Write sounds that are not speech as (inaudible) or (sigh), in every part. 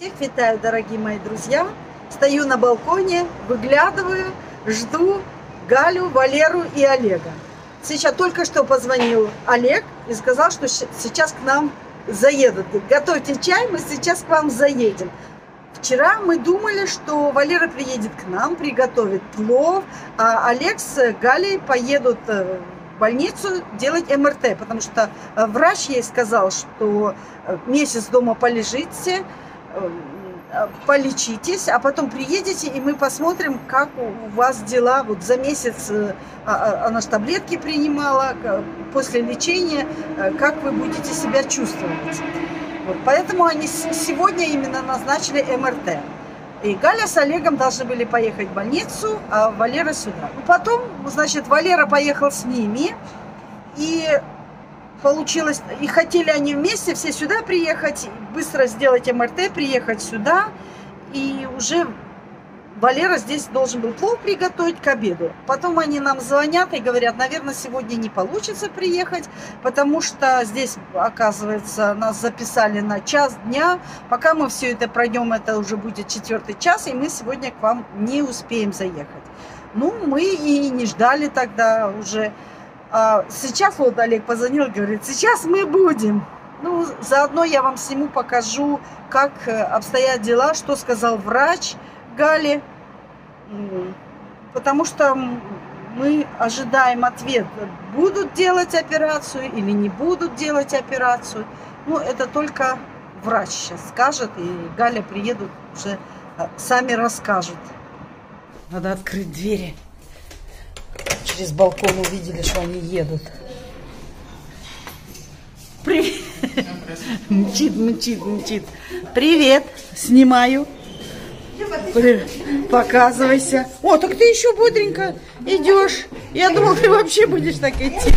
Всех витаю, дорогие мои друзья. Стою на балконе, выглядываю, жду Галю, Валеру и Олега. Сейчас только что позвонил Олег и сказал, что сейчас к нам заедут. Готовьте чай, мы сейчас к вам заедем. Вчера мы думали, что Валера приедет к нам, приготовит плов, а Олег с Галей поедут э, в больницу делать МРТ, потому что э, врач ей сказал, что э, месяц дома полежите, полечитесь, а потом приедете, и мы посмотрим, как у вас дела. Вот за месяц а, а, она же таблетки принимала, после лечения, как вы будете себя чувствовать. Вот, поэтому они сегодня именно назначили МРТ. И Галя с Олегом должны были поехать в больницу, а Валера сюда. Ну, потом, значит, Валера поехал с ними, и получилось, и хотели они вместе все сюда приехать, быстро сделать МРТ, приехать сюда, и уже Валера здесь должен был плов приготовить к обеду. Потом они нам звонят и говорят, наверное, сегодня не получится приехать, потому что здесь, оказывается, нас записали на час дня. Пока мы все это пройдем, это уже будет четвертый час, и мы сегодня к вам не успеем заехать. Ну, мы и не ждали тогда уже. А сейчас вот Олег позвонил говорит, сейчас мы будем. Ну, заодно я вам сниму, покажу, как э, обстоят дела, что сказал врач – Гали, потому что мы ожидаем ответ, будут делать операцию или не будут делать операцию. Ну, это только врач сейчас скажет, и Галя приедут, уже э, сами расскажут. Надо открыть двери. Через балкон увидели, что они едут. Привет. Мчит, мчит, мчит. Привет. Снимаю. Показывайся. О, так ты еще бодренько идешь. Я думал, ты вообще будешь так идти.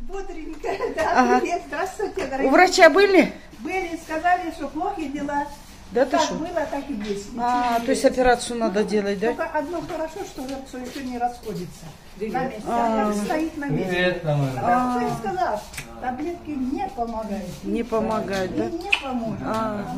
Бодренько, да. Ага. Привет, здравствуйте, дорогие. У врача были? Были, сказали, что плохие дела. Да ты что? было, так и есть. А, то есть операцию надо делать, да? Только одно хорошо, что все еще не расходится. На месте. А, стоит на месте. Привет, а, Что я сказал? Таблетки не помогают. Не помогают, да? И не поможет. А.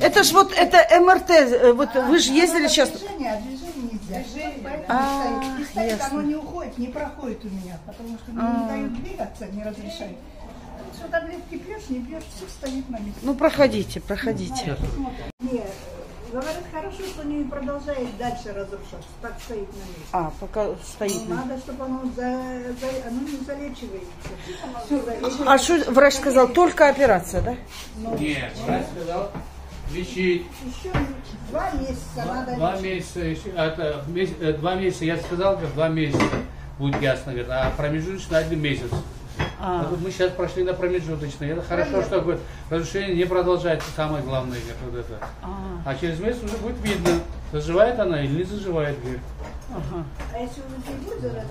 Это ж вот, это МРТ, э, вот вы же ездили сейчас... Движение, а движение нельзя. Движение. А, стоит. И стоит, оно не уходит, не проходит у меня, потому что мне не дают двигаться, не разрешают что таблетки пьешь, не пьешь, все стоит на месте. Ну, проходите, проходите. Нет, говорят, хорошо, что не продолжает дальше разрушаться, так стоит на месте. А, пока стоит. Ну, надо, чтобы оно, за, за, оно не залечивается. А что врач сказал, только операция, да? Ну, Нет, врач сказал, лечить. Еще два месяца два, надо Два месяца, это, месяц, э, два месяца, я сказал, как два месяца будет ясно, а промежуточно один месяц. А. Вот мы сейчас прошли на промежуточный. Это хорошо, что говорит, разрушение не продолжается, самое главное. Вот это. А. а через месяц уже будет видно, заживает она или не заживает. Говорит. Ага. А, если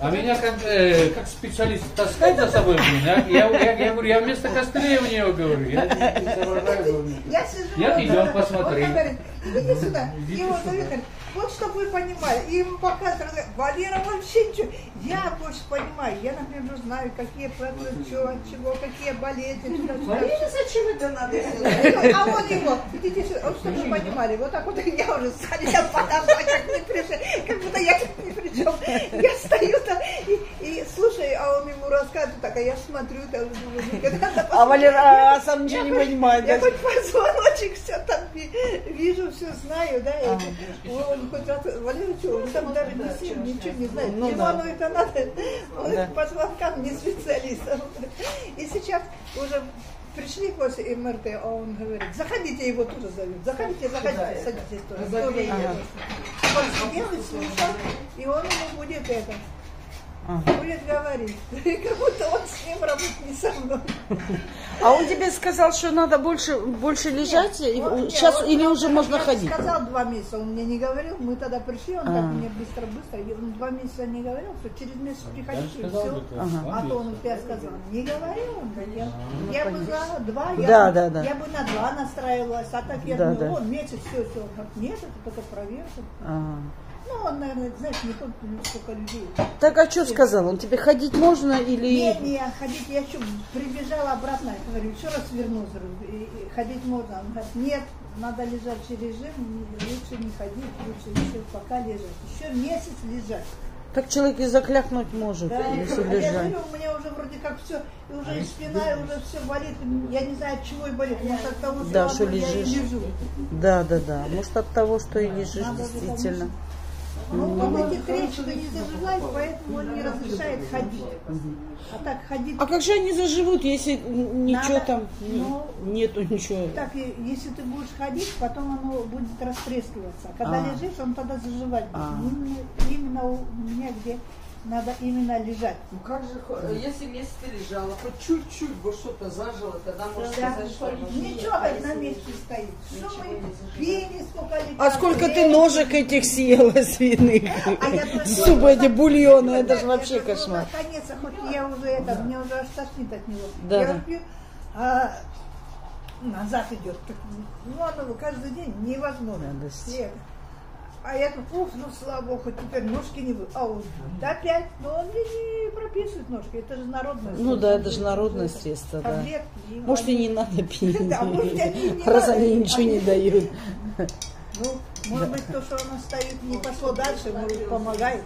а меня как, э, как специалист таскать за собой, блин, а? я, я, я, говорю, я вместо костылей у нее говорю. Я, я сижу, Нет, идем посмотри. Он говорит, иди сюда. И вот, говорит, вот чтобы вы понимали, им показывают, Валера вообще ничего. Я больше понимаю, я, например, знаю, какие правила, чего, чего, какие болезни. Валера, зачем это надо? А он его, идите сюда, вот чтобы вы понимали, вот так вот я уже стали подавать, как не как будто я тут ни при чем. Я стою там и, и слушай, а он ему рассказывает, так, а я смотрю, там, думаю, никогда А Валера а, сам ничего не понимает. Я хоть позвоночек все там вижу, все знаю, да, он он хоть раз, Валерий, что, он там даже не сильно, ничего не знает. Ну, Ивану да. это надо, он да. по звонкам не специалист. И сейчас уже пришли после МРТ, а он говорит, заходите, его тоже зовут, заходите, заходите, садитесь тоже. Он сидел и слушал, и он ему будет это, Ага. Будет говорить. (laughs) Как будто он с ним работает, не со мной. А он тебе сказал, что надо больше, больше лежать? Нет, он, Сейчас нет, или он, уже он, можно ходить? сказал два месяца, он мне не говорил. Мы тогда пришли, он а. так мне быстро-быстро. Он два месяца не говорил, что через месяц приходите и все. Ага. А то он опять сказал, не говорил он. Я, ну, я бы за два, я, да, бы, да, да. я бы на два настраивалась. А так я да, думаю, да. он месяц, все, все. Нет, это только проверка. Ага. Ну, он, наверное, знаешь, не помню, сколько людей. Так, а что сказал? Он тебе ходить можно или... Не, не, ходить, я что, прибежала обратно, я говорю, еще раз вернусь, ходить можно. Он говорит, нет, надо лежачий режим, лучше не ходить, лучше еще пока лежать. Еще месяц лежать. Так человек и заклякнуть может, Да, если а я лежать. говорю, у меня уже вроде как все, и уже и спина, и уже все болит. Я не знаю, от чего и болит. Может, от того, что, Да, что я и лежишь. лежу. Да, да, да. Может от того, что и лежишь, Надо действительно. Ну, вот эти трещины не заживают, поэтому он не разрешает ходить. А так ходить... А как же они заживут, если ничего Надо, там ну, нету ничего? Так, если ты будешь ходить, потом оно будет растрескиваться. А когда А. лежишь, он тогда заживать будет. А. Именно, именно у меня, где надо именно лежать. Ну как же, если месяц ты лежала, хоть чуть-чуть бы что-то зажило, тогда можно Да. что Ничего говорит, на месте стоит. Что мы пили, сколько лет. А сколько ты ножек этих съела свиных? А я (laughs) Суп эти бульоны, это же вообще кошмар. Наконец, хоть я уже это, мне уже аж тошнит от него. Да, я пью, а назад идет. Ну, оно каждый день невозможно. Радость. А я тут, ух, ну слава богу, теперь ножки не вы. А он опять, но он мне не прописывает ножки, это же народное Ну средство. да, это же народное средство, да. Таблетки. (laughs) Может и не надо (laughs) пить, Да, может, не раз они ничего не дают. Ну, может быть, то, что оно стоит, не пошло дальше, может, помогает.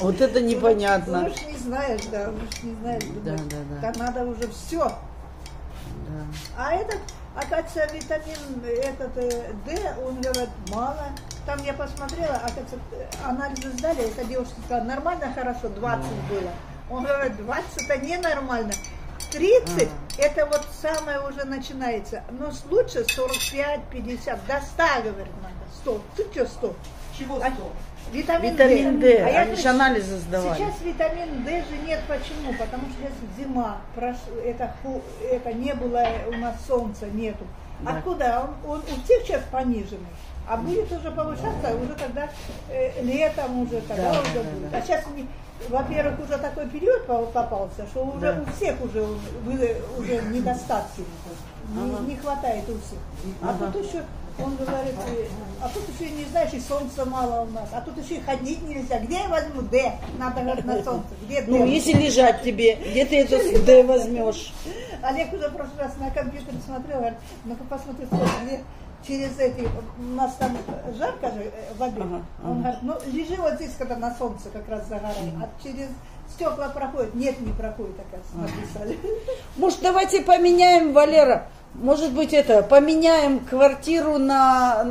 Вот это непонятно. Уж не знаешь, да, уж не знаешь. Да, да, да. Так надо уже все. Да. А этот, оказывается, витамин этот э, D, он говорит, мало. Там я посмотрела, оказывается, э, анализы сдали, эта девушка сказала, нормально, хорошо, 20 было. Он говорит, 20 это ненормально. 30 это вот самое уже начинается. Но лучше 45, 50, до 100, говорит, надо. 100. Ты что 100? Чего 100? Витамин, Витамин D, А я они же анализы сдавали. Сейчас витамин D же нет. Почему? Потому что сейчас зима, это, это не было у нас солнца, нету. Да. Откуда? Он, он у всех сейчас пониженный. А будет уже повышаться уже когда э, летом уже, тогда Да, уже да, будет. да. А сейчас, во-первых, уже такой период по- попался, что уже Да. у всех уже, уже недостатки. Не, не хватает у всех. А Ага. тут еще, он говорит, а тут еще не знаешь, и солнца мало у нас, а тут еще и ходить нельзя. Где я возьму Д? Надо говорит, на солнце. Где Д? Ну, если лежать тебе, где ты это Д возьмешь? Олег уже в прошлый раз на компьютере смотрел, говорит, ну-ка посмотри, сколько через эти, у нас там жарко же э, в обед. Ага, Он ага. говорит, ну лежи вот здесь, когда на солнце как раз загорает, а через стекла проходит. Нет, не проходит, оказывается, написали. Может, давайте поменяем, Валера, может быть, это, поменяем квартиру на,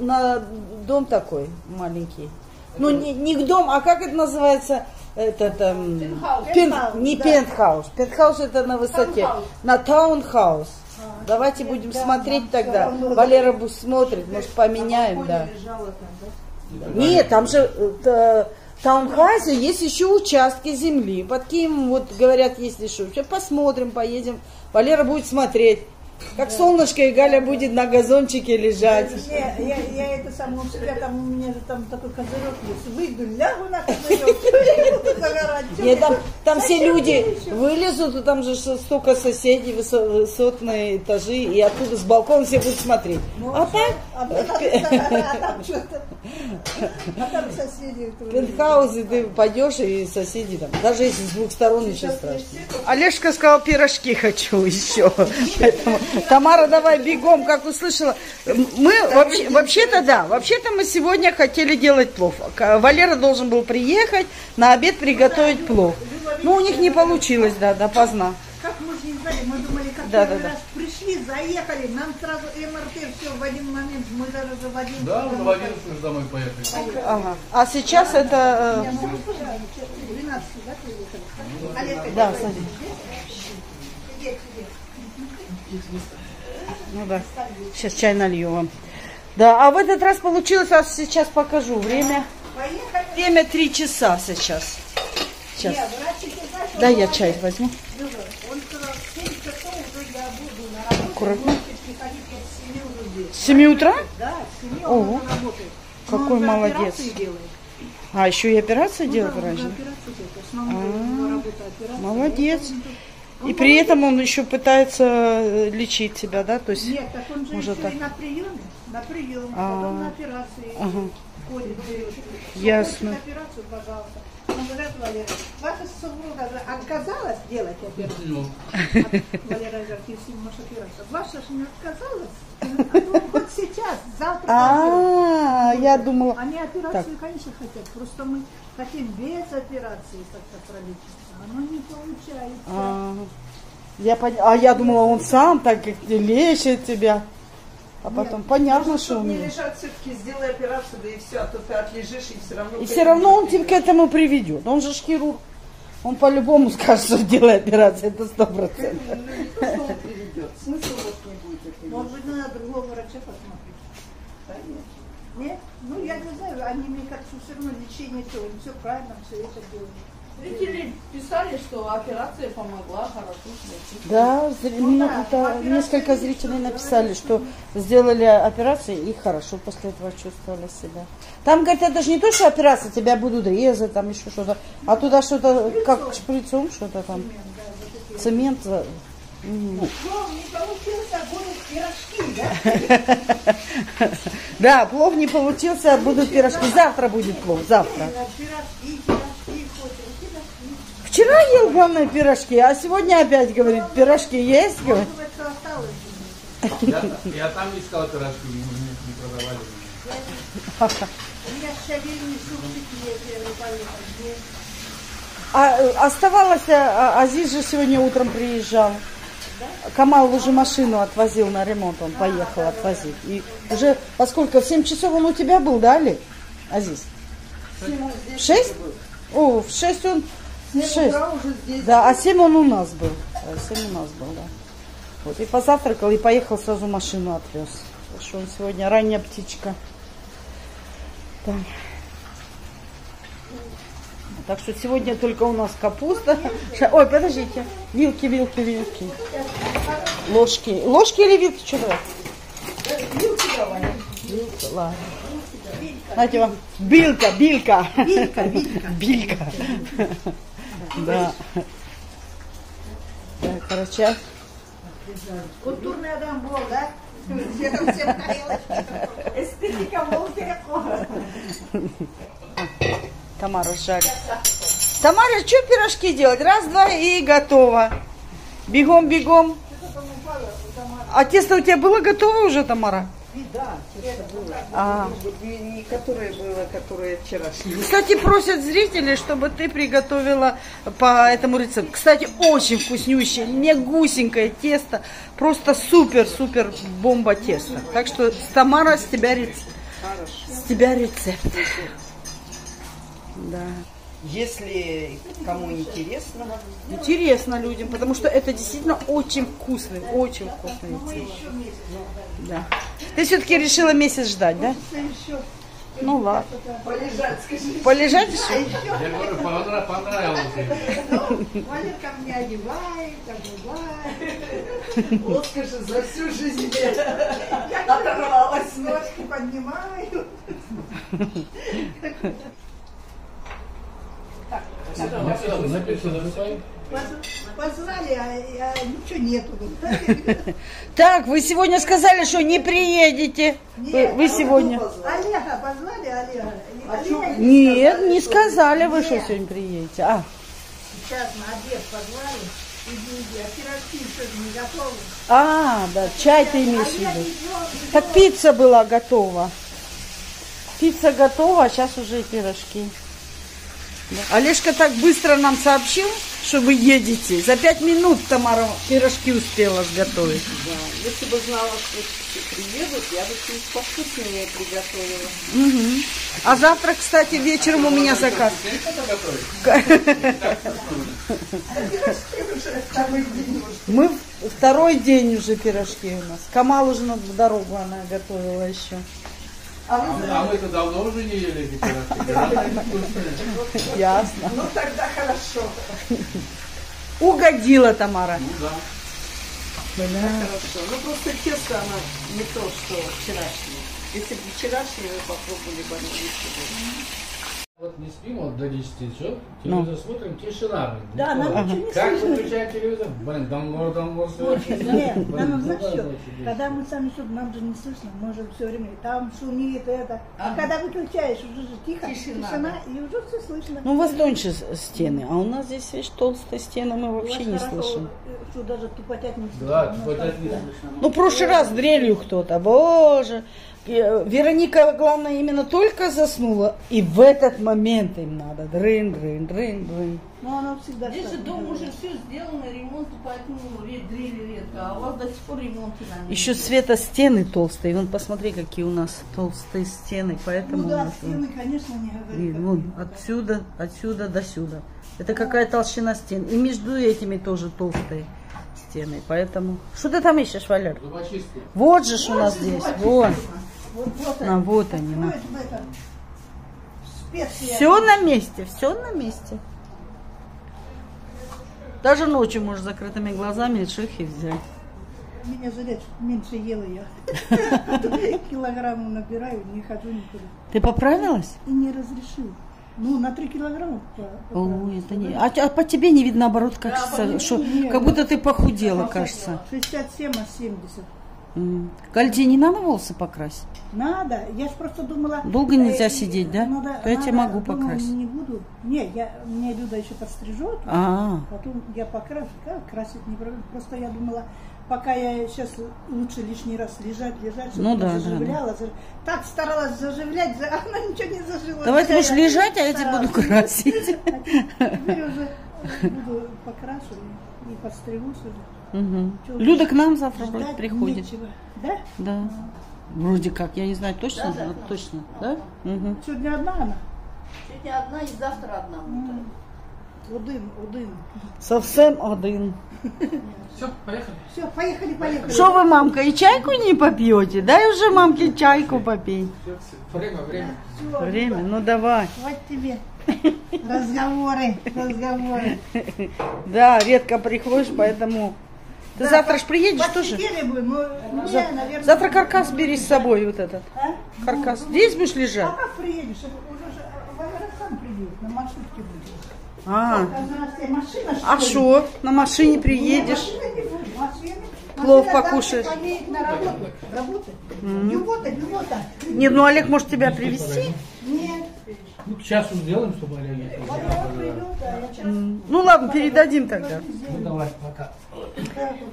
на дом такой маленький. Ну, не, не к дом, а как это называется? Это там... Пентхаус. пен- Пентхаус, не да. пентхаус. Пентхаус это на высоте. Таунхаус. На таунхаус. Давайте нет, будем да, смотреть нам тогда. равно. Валера будет смотрит, может поменяем, да. Нет, там же э, та- таунхаусе есть еще участки земли. Под кем, вот говорят, что. Сейчас посмотрим, поедем. Валера будет смотреть. Как солнышко, и Галя будет на газончике лежать. Не, я, я это сама у себя, там у меня же там такой козырек есть. Выйду, лягу на козырек, Нет, там, там все люди вылезут, там же столько соседей, высо- высотные этажи, и оттуда с балкона все будут смотреть. Ну, А всё. так, А надо, (laughs) а там что-то. А там соседи. тоже. пентхаусы ты пойдешь, и соседи там, даже если с двух сторон ничего страшного. Олежка сказал, пирожки хочу еще. (laughs) Поэтому, Тамара, давай бегом, как услышала. Мы вообще, вообще-то, да, вообще-то мы сегодня хотели делать плов. Валера должен был приехать, на обед приготовить плов. Ну, у них не получилось, да, допоздна. Как мы же не знали, мы думали, как Да, да, да. раз пришли, заехали, нам сразу МРТ, все в один момент, мы даже же в один Да, уже в 11 уже домой поехали. Ага. А сейчас это... э, 12, да, приехали? Олег, Да, иди, иди. Ну да. Сейчас чай налью вам. Да, а в этот раз получилось, а сейчас покажу. Время, время три часа сейчас. Сейчас. Да, я чай возьму. Люба, Он сказал, в 7 часов уже я буду на работе. Аккуратно. с 7 уже здесь. С 7 утра? Да, с 7 Ого. Какой молодец. операции. А, еще и операции Ну делают да, же раньше? операцию делает. Основная его работа операция. Молодец. Он- И при этом он еще пытается э, лечить себя, да? То есть, Нет, так он же Может еще так. и на приеме. На прием, А. потом на операции Ага. ходит. Ясно. Хочешь операцию, пожалуйста. На нам говорят, Валера, ваша супруга отказалась делать операцию. Ну, Валера говорит, если может операцию. Ваша же не отказалась. А вот сейчас, завтра А, я думала. Они операцию, конечно, хотят. Просто мы хотим без операции как-то пролечиться. Оно не получается. А, я пон- а я думала, он сам так лечит тебя. А потом понятно, что Чтобы он. не лежать, все-таки сделай операцию, да и все, а то ты отлежишь и все равно... И все равно он тебя к этому приведет. Он же ж хирург. Он по-любому скажет, что делай операцию, это сто процентов. Ну, не то, что он приведет. Смысл вот не будет. Может быть, надо другого врача посмотреть. Нет? Ну, я не знаю, они, мне кажется, все равно лечение, все, все правильно, все это делают. Зрители писали, что операция помогла хорошо лечить. Да, ну, это несколько зрителей написали, что сделали операцию и хорошо после этого чувствовали себя. Там, говорят, это же не то, что операция, тебя будут резать, там еще что-то, а туда что-то, как шприцом что-то там, цемент. будут пирожки, да? (laughs) Да, плов не получился, будут пирожки. Завтра будет плов, завтра. Пирожки. Вчера ел, главное, пирожки, а сегодня опять говорит, пирожки есть, говорит. Я, я там искал пирожки, не, не- не продавали. У меня шавельни супчики есть. А оставалось, а, Азиз же сегодня утром приезжал. Камал уже машину отвозил на ремонт, он поехал отвозить. И уже, поскольку в 7 часов он у тебя был, да, Али? Азиз? В 6? О, в 6 он... В 6. уже здесь. Да, а 7 он у нас был. А 7 у нас был, да. Вот, и позавтракал, и поехал сразу машину отвез. Так что он сегодня ранняя птичка. Да. Так что сегодня только у нас капуста. Ша- Ой, подождите. Вилки, вилки, вилки. Ложки. Ложки или вилки? Что давай? Вилки давай. Вилки, ладно. Знаете вам, билька, билька. Билька, билька. Билька. Да. Да, короче, Культурный Адам был, да? Эстетика Волтерякова. Тамара жарит. Тамара, что пирожки делать? Раз, два и готово. Бегом, бегом. А тесто у тебя было готово уже, Тамара? А. Не которое было, которое вчерашнее. Кстати, просят зрители, чтобы ты приготовила по этому рецепту. Кстати, очень вкуснющее, не гусенькое тесто. Просто супер-супер бомба тесто. Так что, Тамара, с тебя рецепт. С тебя рецепт. Да. Если кому интересно, Интересно людям, потому что это действительно очень вкусный, очень вкусный рецепт. Да. Ты все-таки решила месяц ждать, да? Ну ладно. полежать, скажи. Полежать еще? Я говорю, понра- понравилось. Валя ко мне одевает, обувает. Вот скажи, за всю жизнь оторвалась. Ножки поднимаю. Поз- Позвали, а, а ничего нету. Так, вы сегодня сказали, что не приедете. Вы, вы сегодня... Олега позвали, Олега. Олега Нет, не сказали вы, что сегодня приедете. А, Сейчас на обед позвали. А пирожки еще не готовы. а, да, чай ты имеешь в виду. Так пицца была готова. Пицца готова, а сейчас уже и пирожки. Да. Олежка так быстро нам сообщил, что вы едете. За пять минут Тамара пирожки успела сготовить. Да, если бы знала, что приедут, я бы чуть повкуснее приготовила. Мгм. А завтра, кстати, вечером у меня заказ. (laughs) Мы второй день уже пирожки у нас. Камал уже на дорогу она готовила еще. А мы-то давно уже не ели эти пирожки. Ясно. Ну тогда хорошо. Угодила Тамара. Ну да. Хорошо. Ну просто тесто оно не то, что вчерашнее. Если бы вчерашнее вы попробовали бы, оно лучше было. Вот не спим вот до 10, все, Ну. телевизор смотрим, тишина. блин. Да, нам ничего не Как слышно. выключаем телевизор? Блин, домор, домор, все. Нет, нам все. ну, ночью Когда мы сами шум, нам же не слышно, мы же все время там шумит это. А когда выключаешь, уже же тихо, Тишина, тишина, и уже все слышно. Ну, у вас тоньше стены, а у нас здесь, видишь, толстые стены, мы вообще не хорошо, слышим. э, Что даже тупотять не слышно. Да, У нас тупотять не да. слышно. Ну, в прошлый раз дрелью кто-то, боже. Э, Вероника, главное, именно только заснула, и в этот момент им надо. Дрын, дрын, дрын, дрын. Но оно всегда Здесь же дом уже все сделано, ремонт, поэтому ре- дрели редко. А у вас до сих пор ремонта на ней. Еще Света стены толстые. Вон, посмотри, какие у нас толстые стены. Поэтому Ну да, нас, стены, конечно, не И говорит. вон, отсюда, отсюда до сюда. Это какая толщина стен. И между этими тоже толстые стены. Поэтому... Что ты там ищешь, Валер? Зубочистки. Вот же ж у нас здесь. Вон. Вот, вот, На, вот они. на. Все на месте, все на месте. Даже ночью можешь закрытыми глазами шихи взять. Меня жалеть, меньше ела я. (laughs) Килограммов набираю, не хожу никуда. Ты поправилась? И не разрешил. Ну, на 3 килограмма О, это не... А, а по тебе не видно, наоборот, как, Да, со- по шо- мне как будто ты похудела, кажется. 67, а 70. Тебе не надо волосы покрасить? Надо. Я ж просто думала... Долго нельзя э, сидеть, да? надо- То я тебе надо, могу думала, покрасить. Не буду. Не, я, мне Люда еще подстрижет. А, Потом я покрашу. Как красить не проблема. Просто я думала, пока я сейчас лучше лишний раз лежать, лежать, чтобы Ну да, да, заживляла. заж- Так старалась заживлять, за- (laughs) она ничего не зажила. давай ты будешь лежать, а я тебе буду красить. (laughs) Теперь уже буду покрашу и, и подстригусь уже. Чё, Люда к нам завтра вроде приходит. нечего. Да? Да. Вроде как, я не знаю точно, но точно, да? Мгм. Сегодня одна она. Сегодня одна и завтра одна. будет. Один, один. Совсем один. Все, поехали. Все, поехали, поехали. Что вы, мамка, и чайку не попьете? Дай уже мамке чайку попей. Время, время. Всё, Время, ну давай. Вот тебе. Разговоры, разговоры. Да, редко приходишь, поэтому... Ты Да, завтра ж приедешь тоже? Бы, но ну, За- я, наверное... Завтра каркас бери с собой, вот этот. А? Каркас. Здесь будешь А лежать? как приедешь? Уже же Валера сам придет, на маршрутке будет. А, машина, что а? На машине Нет, приедешь? машины не будет, машины. Плов Машина покушаешь. на работу. Работать? Юбота, юбота. Нет, ну Олег может тебя привезти. Нет, Ну, сейчас сделаем, чтобы Олег а. Ну ладно, передадим тогда. Ну, давай, пока.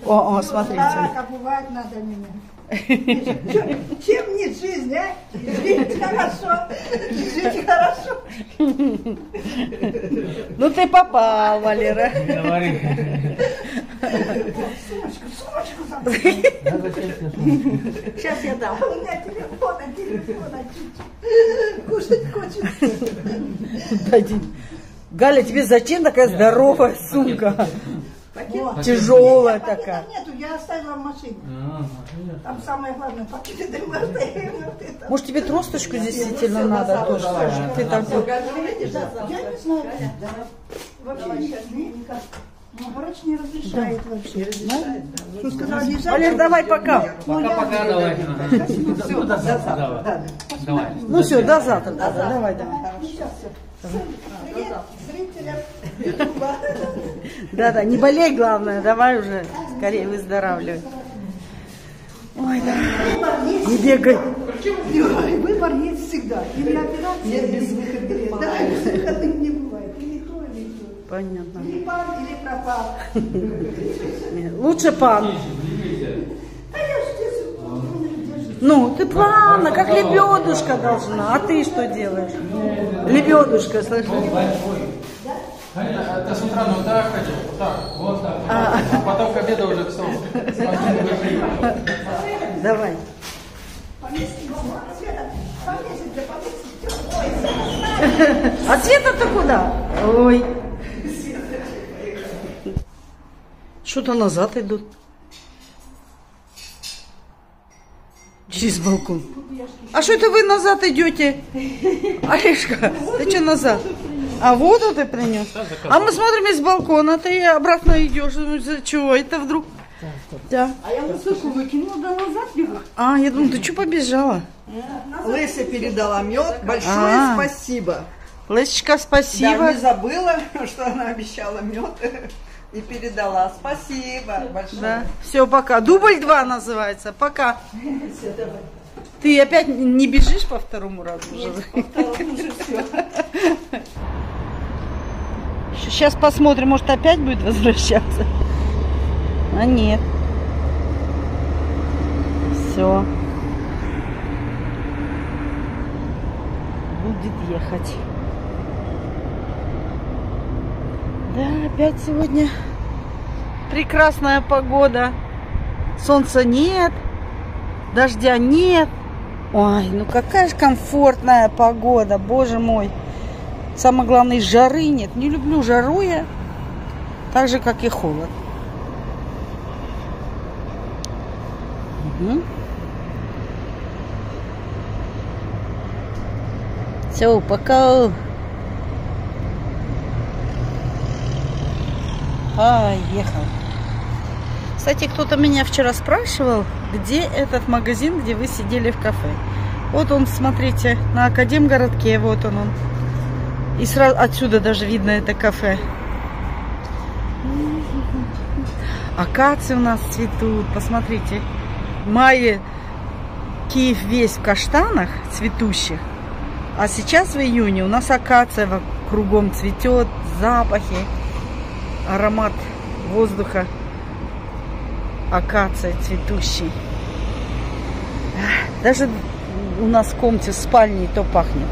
О, о, смотрите. Так, обувать надо меня. Чем не жизнь, а? Жить хорошо, жить хорошо. Ну ты попал, Валера. Сумочку, сумочку забыл. Да, зачем тебе сумочку? Сейчас я дам. У меня телефона, телефона чуть-чуть. Кушать хочет. Дадим. Галя, тебе зачем такая здоровая сумка? Вот. Тяжелая Пакета такая. нету, я оставила в машине. А. Там самое главное, пакеты это. Может тебе тросточку действительно надо тоже? Ты вот- Я не знаю. Вообще никак. Ну, врач не разрешает вообще. Что сказал, лежать? Валер, давай пока. Пока-пока, давай. Ага. Ну, до завтра, давай. Давай. Ну все, до завтра. Давай, давай. Да-да, не болей, главное. Давай уже скорее выздоравливай. Ой, да. Не бегай. Выбор есть всегда. Или операция, Нет, без выхода. Да, без выходных не бывает. Или то, или то. Понятно. Или пан, или пропал. Лучше пан. А. Ну, ты плавно, как лебедушка должна. А ты что делаешь? Лебедушка, слышишь? Это с утра, ну так хочу. Вот так, вот так. А потом к обеду уже все. Давай. Повесить. Ой, А Света-то куда? Ой. Что-то назад идут. Через балкон. А что это вы назад идете? Олежка, ты что назад? А воду ты принес? А мы смотрим из балкона, ты обратно идешь. За чего это вдруг? Да. А я мусорку выкинула, да назад бегу. А, я думаю, ты что побежала? Леся передала мед. Большое А. спасибо. Лесечка, спасибо. Да, не забыла, (laughs) что она обещала мед и передала. Спасибо большое. Да. Все, пока. Дубль 2 называется. Пока. Все, давай. Ты опять не бежишь по второму разу уже? Второму уже все. Сейчас посмотрим, может опять будет возвращаться. А нет. Все. Будет ехать. Да, опять сегодня прекрасная погода. Солнца нет, дождя нет. Ой, ну какая же комфортная погода, боже мой. Самое главное, жары нет. Не люблю жару я, так же, как и холод. Угу. Все, пока. Поехал. Кстати, кто-то меня вчера спрашивал, где этот магазин, где вы сидели в кафе. Вот он, смотрите, на Академгородке, вот он он. И сразу отсюда даже видно это кафе. Акации у нас цветут, посмотрите. Мае Киев весь в каштанах цветущих. А сейчас в июне у нас акация кругом цветет, запахи, аромат воздуха акация цветущий. Даже у нас в комнате в спальне то пахнет.